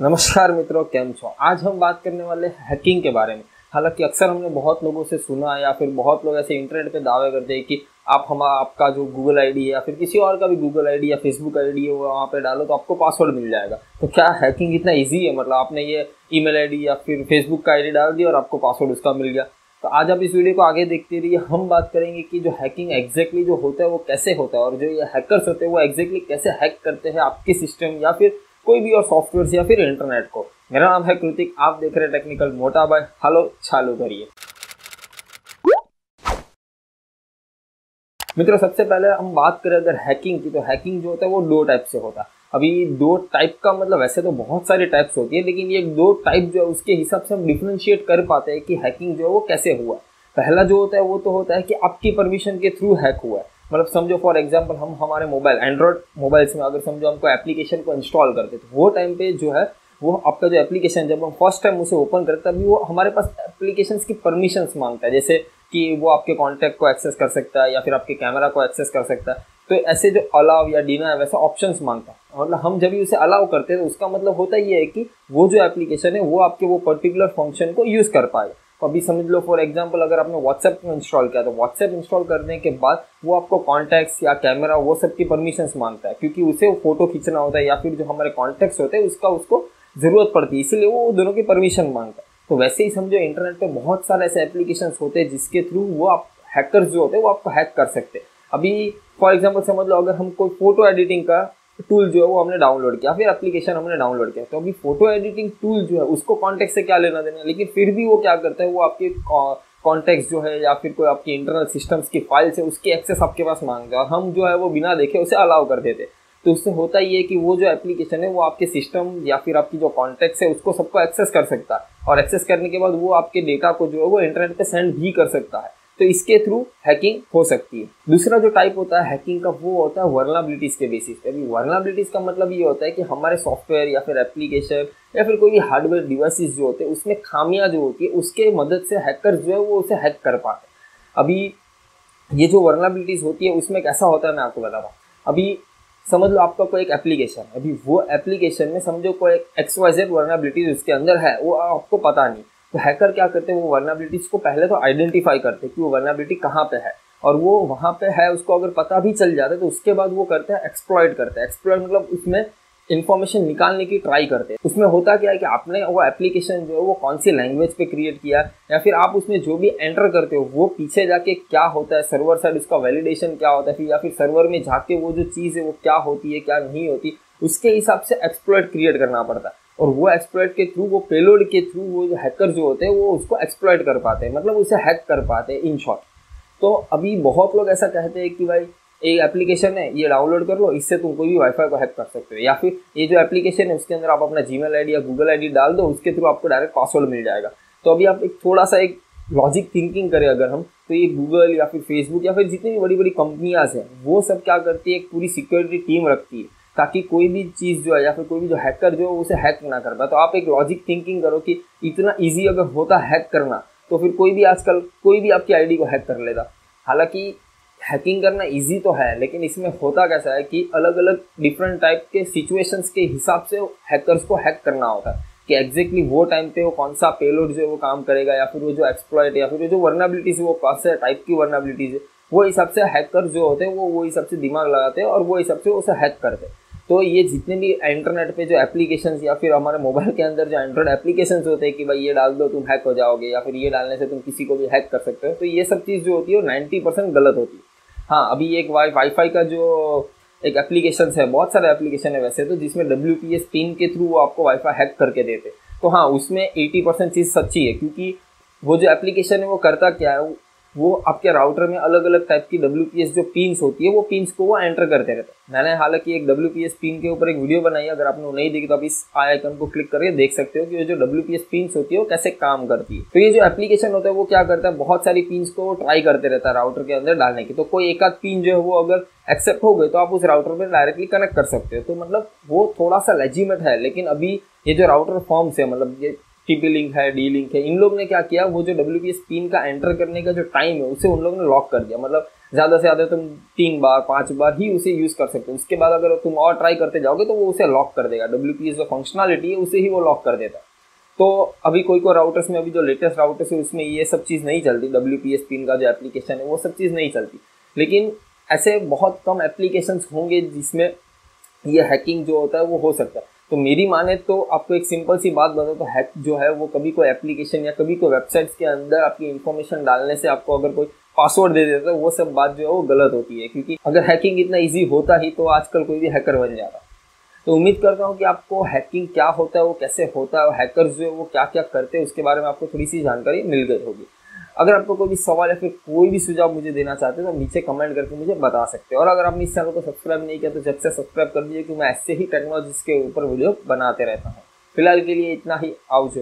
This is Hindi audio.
नमस्कार मित्रों, केम छो? आज हम बात करने वाले हैकिंग के बारे में। हालाँकि अक्सर हमने बहुत लोगों से सुना या फिर बहुत लोग ऐसे इंटरनेट पे दावे करते हैं कि आप हम, आपका जो गूगल आईडी है या फिर किसी और का भी गूगल आईडी या फेसबुक आईडी है, वो वहाँ पे डालो तो आपको पासवर्ड मिल जाएगा। तो क्या हैकिंग इतना ईजी है? मतलब आपने ये ईमेल आईडी या फिर फेसबुक का आईडी डाल दिया और आपको पासवर्ड उसका मिल गया। तो आज आप इस वीडियो को आगे देखते रहिए। हम बात करेंगे कि जो हैकिंग एग्जैक्टली जो होता है वो कैसे होता है और जो ये हैकर्स होते हैं वो एग्जैक्टली कैसे हैक करते हैं आपके सिस्टम या फिर कोई भी और सॉफ्टवेयर या फिर इंटरनेट को। मेरा नाम है कृतिक, आप देख रहे हैं टेक्निकल मोटा बाय हेलो, चालू करिए। मित्रों, सबसे पहले हम बात करें अगर हैकिंग की तो हैकिंग जो होता है वो दो टाइप से होता है। अभी दो टाइप का मतलब वैसे तो बहुत सारी टाइप्स होती है, लेकिन ये दो टाइप जो है, उसके हिसाब से हम डिफ्रेंशिएट कर पाते हैं कि हैकिंग जो है वो कैसे हुआ। पहला जो होता है, वो तो होता है कि आपकी परमिशन के थ्रू हैक हुआ है। मतलब समझो फॉर एग्जांपल हम हमारे मोबाइल एंड्रॉयड मोबाइल्स में अगर समझो हमको एप्लीकेशन को इंस्टॉल करते तो वो टाइम पे जो है, वो आपका जो एप्लीकेशन जब हम फ़र्स्ट टाइम उसे ओपन करते तभी वो हमारे पास एप्लीकेशन की परमिशन माँगता है। जैसे कि वो आपके कॉन्टैक्ट को एक्सेस कर सकता है या फिर आपके कैमरा को एक्सेस कर सकता है। तो ऐसे जो अलाव या डीना वैसा ऑप्शंस माँगता है। मतलब हम जब भी उसे अलाउ करते हैं तो उसका मतलब होता ये है कि वो जो एप्लीकेशन है, वो आपके वो पर्टिकुलर फ़ंक्शन को यूज़ कर पाएगा तो अभी समझ लो फॉर एग्जांपल अगर आपने व्हाट्सएप को इंस्टॉल किया तो व्हाट्सएप इंस्टॉल करने के बाद वो आपको कॉन्टैक्ट्स या कैमरा वो सब की परमिशन माँगता है, क्योंकि उसे वो फ़ोटो खींचना होता है या फिर जो हमारे कॉन्टैक्ट्स होते हैं, उसका उसको ज़रूरत पड़ती है, इसीलिए वो दोनों की परमिशन माँगता है। तो वैसे ही समझो इंटरनेट पे बहुत सारे ऐसे एप्लीकेशन होते हैं, जिसके थ्रू वो आप हैकर्स जो होते हैं, वो आपको हैक कर सकते हैं। अभी फॉर एग्ज़ाम्पल समझ लो, अगर हम कोई फ़ोटो एडिटिंग का टूल जो है वो हमने डाउनलोड किया, फिर एप्लीकेशन हमने डाउनलोड किया। तो अभी फ़ोटो एडिटिंग टूल जो है, उसको कॉन्टेक्ट से क्या लेना देना लेकिन फिर भी वो क्या करता है, वो आपके कॉन्टेक्ट जो है या फिर कोई आपकी इंटरनल सिस्टम्स की फाइल्स है उसकी एक्सेस आपके पास मांगते हैं और हम जो है वो बिना देखे उसे अलाउ कर देते तो उससे होता ही है कि वो जो एप्लीकेशन है, वो आपके सिस्टम या फिर आपकी जो कॉन्टेक्ट है, उसको सबको एक्सेस कर सकता है। और एक्सेस करने के बाद वो आपके डेटा को जो है वो इंटरनेट पर सेंड भी कर सकता है। तो इसके थ्रू हैकिंग हो सकती है। दूसरा जो टाइप होता है हैकिंग का, वो होता है वर्नाबिलिटीज के बेसिस पे अभी वर्नाबिलिटीज का मतलब ये होता है कि हमारे सॉफ्टवेयर या फिर एप्लीकेशन या फिर कोई भी हार्डवेयर डिवाइसेस जो होते हैं, उसमें खामियाँ जो होती है, उसके मदद से हैकर जो है, वो उसे हैक कर पाते हैं। अभी ये जो वर्नाबिलिटीज होती है, उसमें कैसा होता है, मैं आपको बता रहा हूँ। अभी समझ लो आपका कोई एक एप्लीकेशन है। अभी वो एप्लीकेशन में समझो कोई एक्स वाई जेड वर्नाबिलिटीज उसके अंदर है, वो आपको पता नहीं। तो हैकर क्या करते हैं? वो वर्नाबिलिटीज को पहले तो आइडेंटिफाई करते हैं कि वो वर्नाबिलिटी कहाँ पे है। और वो वहाँ पे है, उसको अगर पता भी चल जाता है तो उसके बाद वो करते हैं एक्सप्लॉयड करते हैं। एक्सप्लॉयड मतलब उसमें इन्फॉर्मेशन निकालने की ट्राई करते हैं। उसमें होता क्या है कि आपने वो एप्लीकेशन जो है, वो कौन सी लैंग्वेज पे क्रिएट किया या फिर आप उसमें जो भी एंटर करते हो, वो पीछे जाके क्या होता है? सर्वर साइड उसका वैलिडेशन क्या होता है? फिर या फिर सर्वर में जाके वो जो चीज़ है, वो क्या होती है, क्या नहीं होती? उसके हिसाब से एक्सप्लॉयड क्रिएट करना पड़ता है। और वो एक्सप्लॉयट के थ्रू वो पेलोड के थ्रू वो जो हैकर जो होते हैं, वो उसको एक्सप्लॉयट कर पाते हैं। मतलब उसे हैक कर पाते हैं इन शॉर्ट तो अभी बहुत लोग ऐसा कहते हैं कि भाई एक एप्लीकेशन है, ये डाउनलोड कर लो, इससे तुम कोई भी वाईफाई को हैक कर सकते हो। या फिर ये जो एप्लीकेशन है, उसके अंदर आप अपना जी मेल या गूगल आईडी डाल दो, उसके थ्रू आपको डायरेक्ट पासवर्ड मिल जाएगा। तो अभी आप एक थोड़ा सा एक लॉजिक थिंकिंग करें अगर हम तो ये गूगल या फिर फेसबुक या फिर जितनी भी बड़ी बड़ी कंपनियाँ हैं, वो सब क्या करती है, एक पूरी सिक्योरिटी टीम रखती है। ताकि कोई भी चीज़ जो है या फिर कोई भी जो हैकर जो है उसे हैक ना कर पाए। तो आप एक लॉजिक थिंकिंग करो कि इतना ईजी अगर होता हैक करना तो फिर कोई भी आजकल कोई भी आपकी आईडी को हैक कर लेता। हालाँकि हैकिंग करना इजी तो है, लेकिन इसमें होता कैसा है कि अलग अलग डिफरेंट टाइप के सिचुएशंस के हिसाब से हैकर्स को हैक करना होता है कि एग्जैक्टली exactly वो टाइम पे वो कौन सा पेलोड जो है वो काम करेगा या फिर वो जो एक्सप्लॉयट या फिर वो जो वर्नाबिलिटीज वो कौन से टाइप की वर्नाबिलिटीज है, वो हिसाब से हैकर जो होते हैं वो वो हिसाब से दिमाग लगाते हैं और वो हिसाब से उसे हैक करते हैं। तो ये जितने भी इंटरनेट पे जो एप्लीकेशंस या फिर हमारे मोबाइल के अंदर जो एंड्रॉइड एप्लीकेशंस होते हैं कि भाई ये डाल दो, तुम हैक हो जाओगे या फिर ये डालने से तुम किसी को भी हैक कर सकते हो तो ये सब चीज़ जो होती है वो नाइन्टी परसेंट गलत होती है। हाँ अभी एक वाई वाईफाई का जो एक एप्लीकेशन है, बहुत सारे एप्लीकेशन है वैसे तो जिसमें डब्ल्यू पी एस पिन के थ्रू वो आपको वाईफाई हैक करके देते तो हाँ उसमें एटी परसेंट चीज़ सच्ची है, क्योंकि वो जो एप्लीकेशन है वो करता क्या है वो आपके राउटर में अलग अलग टाइप की WPS जो पिन्स होती है, वो पिन्स को वो एंटर करते रहते हैं। मैंने हालाँकि एक WPS पिन के ऊपर एक वीडियो बनाई अगर आपने नहीं देखी तो आप इस आइकन को क्लिक करके देख सकते हो कि जो डब्ल्यू पिन्स होती है, वो कैसे काम करती है। तो ये जो एप्लीकेशन होता है, वो क्या करता है? बहुत सारी पिन्स को ट्राई करते रहता है राउटर के अंदर डालने की। तो कोई एक आध पिन जो है, वो अगर एक्सेप्ट हो गए तो आप उस राउटर में डायरेक्टली कनेक्ट कर सकते हो। तो मतलब वो थोड़ा सा लेजिमेट है, लेकिन अभी ये जो राउटर फॉर्म्स है मतलब ये टीपी लिंक है डी लिंक है, इन लोग ने क्या किया, वो जो डब्ल्यू पी एस पिन का एंटर करने का जो टाइम है, उसे उन लोगों ने लॉक कर दिया। मतलब ज़्यादा से ज़्यादा तुम तीन बार, पाँच बार ही उसे यूज़ कर सकते हो। उसके बाद अगर तुम और ट्राई करते जाओगे तो वो उसे लॉक कर देगा। डब्ल्यू पी एस जो फंक्शनलिटी है, उसे ही वो लॉक कर देता। है तो अभी कोई कोई राउटर्स में, अभी जो लेटेस्ट राउटर्स है, उसमें ये सब चीज़ नहीं चलती। डब्ल्यू पी एस पिन का जो एप्लीकेशन है, वो सब चीज़ नहीं चलती। लेकिन ऐसे बहुत कम एप्लीकेशन होंगे जिसमें ये हैकिंग जो होता है, वो हो सकता है। तो मेरी माने तो आपको एक सिंपल सी बात बता तो हैक जो है वो कभी कोई एप्लीकेशन या कभी कोई वेबसाइट्स के अंदर आपकी इन्फॉर्मेशन डालने से आपको अगर कोई पासवर्ड दे देता है, वो सब बात जो है वो गलत होती है। क्योंकि अगर हैकिंग इतना ईजी होता ही तो आजकल कोई भी हैकर बन जाता। तो उम्मीद करता हूँ कि आपको हैकिंग क्या होता है, वो कैसे होता है हैकर्स जो है वो क्या क्या करते हैं, उसके बारे में आपको थोड़ी सी जानकारी मिल गई होगी। अगर आपको कोई भी सवाल या फिर कोई भी सुझाव मुझे देना चाहते हैं तो नीचे कमेंट करके मुझे बता सकते हैं। और अगर आपने इस चैनल को सब्सक्राइब नहीं किया तो जब से सब्सक्राइब कर दीजिए, क्योंकि मैं ऐसे ही टेक्नोलॉजी के ऊपर वीडियो बनाते रहता हूँ। फ़िलहाल के लिए इतना ही, आउज